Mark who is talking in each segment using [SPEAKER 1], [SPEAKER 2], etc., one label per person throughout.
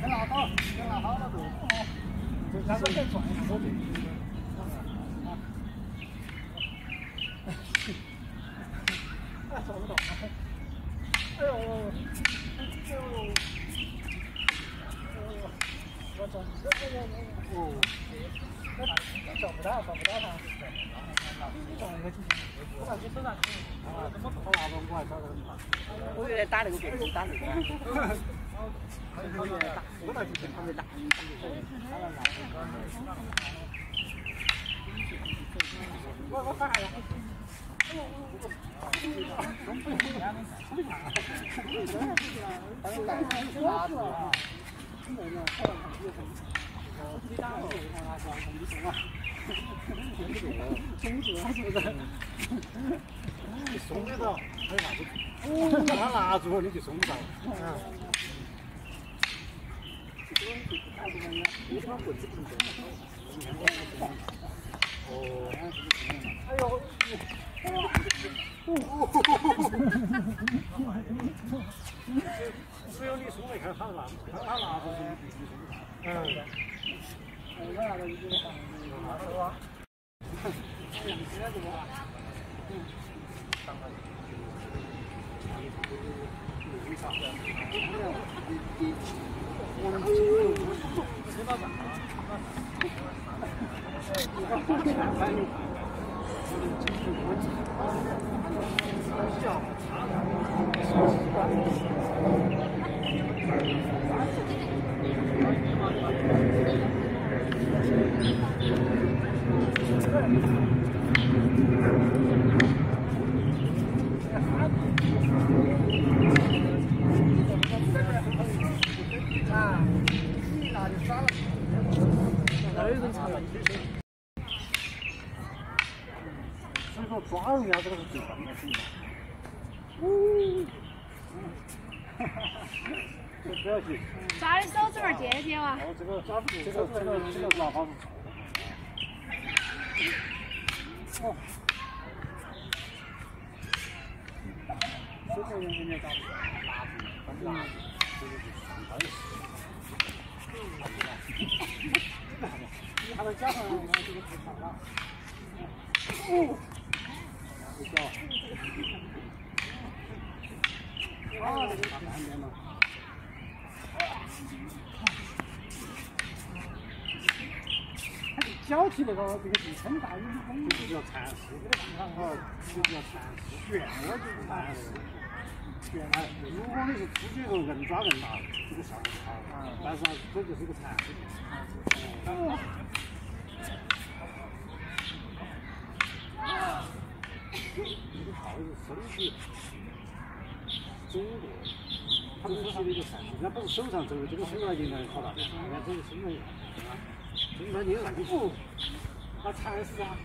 [SPEAKER 1] 先拿好，先拿好了就，两个再转一下手臂。哎，找不到。哎呦，哎呦，哎呦，我找，哎呦，哦，找不到，找不到他。
[SPEAKER 2] 我原来打那个电视打那个。我原来打，我来之前他们打。
[SPEAKER 1] 我我发下来。你松得到，还有啥子？把它拿住，你就松不到。哦，哦哎呦，哎呦，只有你松来看他拿，看他拿住你必须松。嗯。我拿个一个放，拿着哇。现在怎所以说抓人家这个是最棒的事情。呜，哈哈哈，不要紧。
[SPEAKER 3] 抓的手指纹掂掂哇。
[SPEAKER 1] 哦，这个抓不住，这个这个这个拿好。哦。手指纹人家抓不住，拿住，拿住，这个就是上班时。你还能加上我这个不长了。哦。睡觉。啊，这个大半边嘛。脚踢那个这个地撑大，你就是要蚕丝，这个地方哈，就是要蚕丝，旋窝就是蚕丝。旋哎，如果你是出去后硬抓硬拿，这个效果好，但是这就是个蚕丝。哦。这个套是中度，他们手上的一个蚕丝，人家不是手上走，这个手上应该好大，人家这个身上，身上你有啥子不？那蚕丝啊。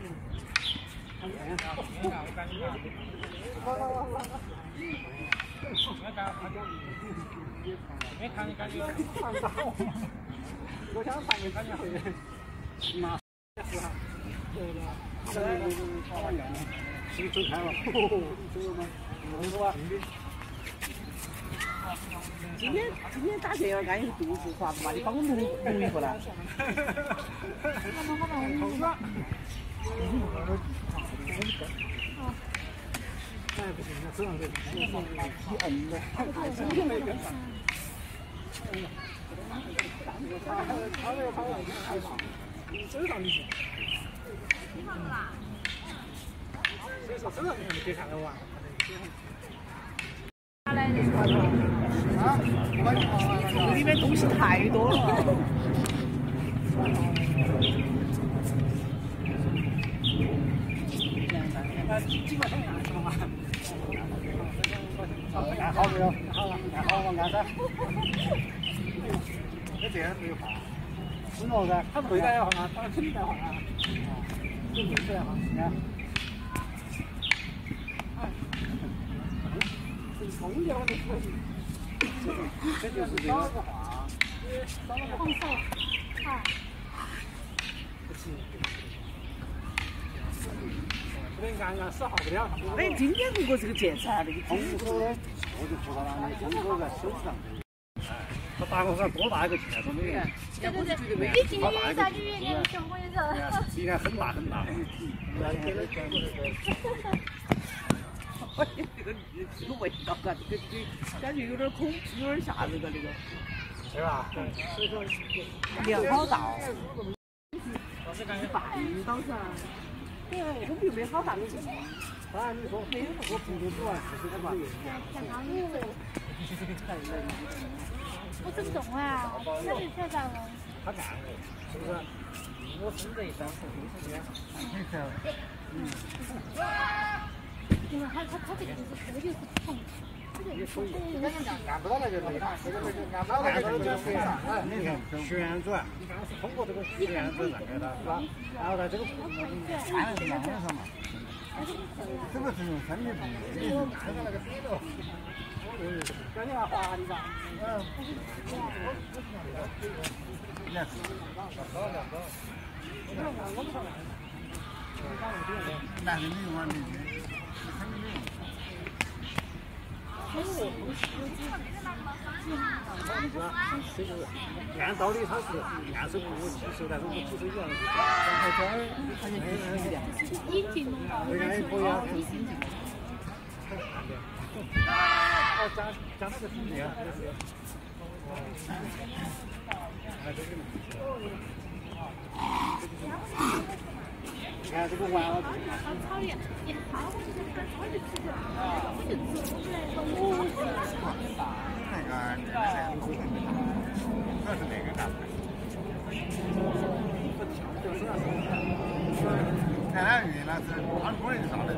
[SPEAKER 1] 嗯。看这样。来来来来来。没看你感觉？看到。我想看你感觉会。拿。是哈。对吧？是不是走开了？走了吗？走了吧。
[SPEAKER 2] 今天今天打电话干也是独自耍嘛，你帮我弄弄一个来。
[SPEAKER 1] 哎，不行，那手上这一
[SPEAKER 2] 摁的，
[SPEAKER 1] 他那个他那个太长，手上的行。你好啦。所以说手上你可以看得完。
[SPEAKER 3] 来的是吧？
[SPEAKER 1] 啊，
[SPEAKER 2] 里面东西太多了。
[SPEAKER 1] 干好没有？好了，好了，干噻。这这样没有换，是喏噻，他对待要换啊，他肯定要换啊。这对待要换，你看。空调的可以。这就是这个。
[SPEAKER 3] 放手，好。
[SPEAKER 1] 不行。不能干干死耗不了。
[SPEAKER 2] 哎，今天不过是个检查那个。
[SPEAKER 1] 通过的，我就说到哪里，通过在手上。他打我看多大一个钱，说没有。
[SPEAKER 3] 对对对，你进去啥鱼也给你熊，我跟你说。
[SPEAKER 1] 今天很大很大。
[SPEAKER 2] 哎呀，这个这个味道，这这感觉。有点空，有点吓人的那个。
[SPEAKER 1] 是吧？
[SPEAKER 2] 量好大。半岛噻。哎，我们又没好大的。
[SPEAKER 1] 当然你说没有我平时煮完四十多块。
[SPEAKER 3] 我整重啊，那就挑战了。
[SPEAKER 1] 他干的，是不是？我生这一三十六十天。嗯。
[SPEAKER 3] 因为他他他这个就是这个就是重。
[SPEAKER 1] 按不到那就没了，这个这个按不到那就没了。你看旋转，你刚是通过这个旋转让给他，是吧？然后在这个按在上上嘛。这个是用身体动的，按在那个点头。叫你来滑的吧？嗯。两个。两个。男的没用啊，女的，男的没用。按道理他是按手不计收，但是我只收一样的。然后这儿，他就一样。
[SPEAKER 3] 一斤嘛。
[SPEAKER 1] 这样也可以啊。啊，加加那个什么呀？你看这个。完了。
[SPEAKER 3] 炒的，一炒我就想炒就吃了，我就吃，我就吃。
[SPEAKER 1] 那个，那是哪个。大牌？看那鱼那是他个。人上的，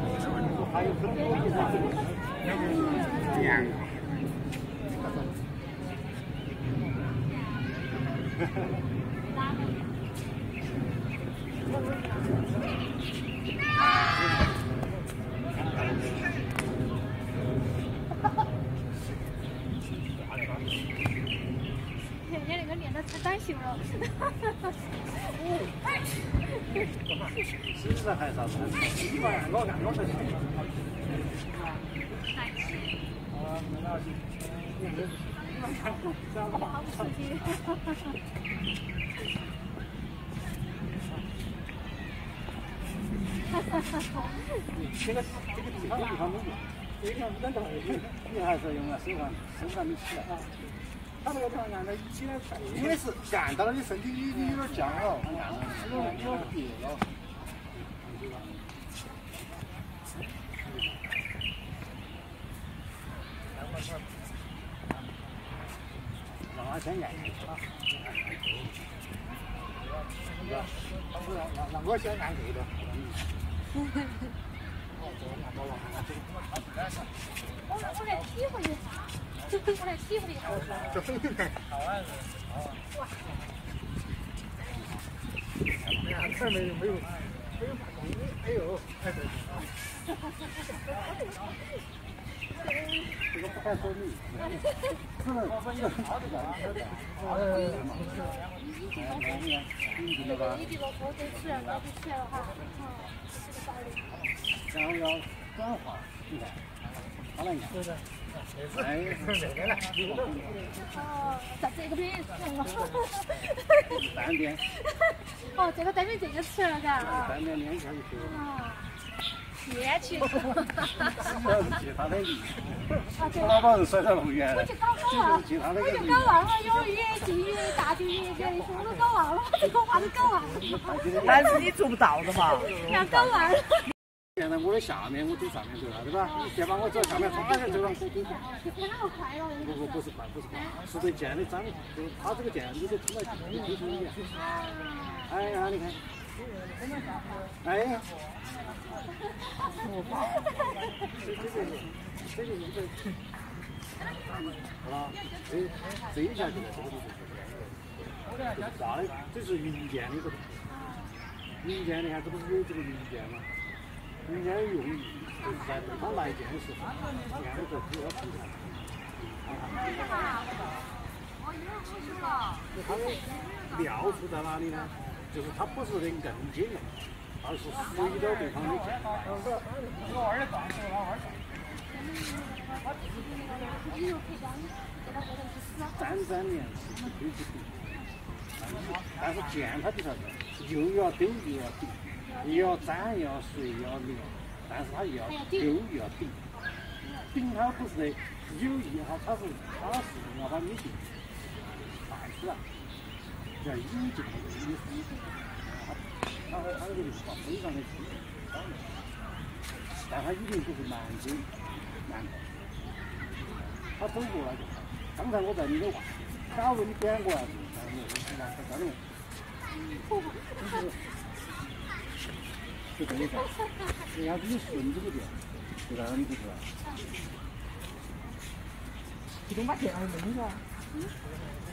[SPEAKER 1] 还有很多地方，那个。哈哈。
[SPEAKER 3] 天天那个练的太短袖了。
[SPEAKER 1] 其实还啥子？你把我干我才行。啊，没拿去。
[SPEAKER 3] 好刺激。这个这个地方地方没用，这个地方不等你还是用了手上手上没起来。他那个地方按照起来太，
[SPEAKER 1] 因为是干到了你身体已经有点僵了，有点有点别了。让他先按啊。让让我先按这个。我我来体会一下，我来体会一下。这很厉害。哇！哎呀，这没有没有没有发光，哎呦，哎对。这个不太合理。可能我们有好的吧？呃，你这个你这个锅得吃，那就吃了哈。然后要转化，你看，好了，你看。哎，这个来，哦，在这个边单边。哦，这个单边这个吃了噻。单边连起来就可以了。连起。哈哈哈哈哈。其他的鱼。老把人甩到那么远。我就搞忘了。我就搞忘了，有野鲫鱼、大鲫鱼，这些我都搞忘了，这个话都搞忘了。
[SPEAKER 2] 但是你做不到的。嘛。
[SPEAKER 3] 要搞忘了。
[SPEAKER 1] 现在我在下面，我走上面走了，对吧？你先把我走下面，他先走了。不不不是快，不是快，是对剑的。掌控。就他这个剑，你得冲来冲去，冲一点。哎呀，你看。哎呀。这这这这这这。好了，这这一下就在这个地方。大的，这是民间的这个。民间，你看这不是有这个民间吗？人家用意就是在对方来电的时候，电的时候主要平台。它的妙处在哪里呢？就是它不是人硬接的，而是随着对方的键。老二的撞死了，老二撞。沾沾联系，可以去顶。但是见它就啥子，又要丢又要顶，又要粘又要碎又要连，但是他又要丢又要顶。顶他不是的有意哈，他是他是要把你定带出来，要引进那个意思。它它它这个地方非常的清楚，但他一定不是蛮筋蛮过，它走过来就好。刚才我在你的话，假如你点过来，那我我拿在这里，就是就这一下，人家给你顺这个电，就让你不知道。
[SPEAKER 3] 自动把电弄是吧？
[SPEAKER 1] 好，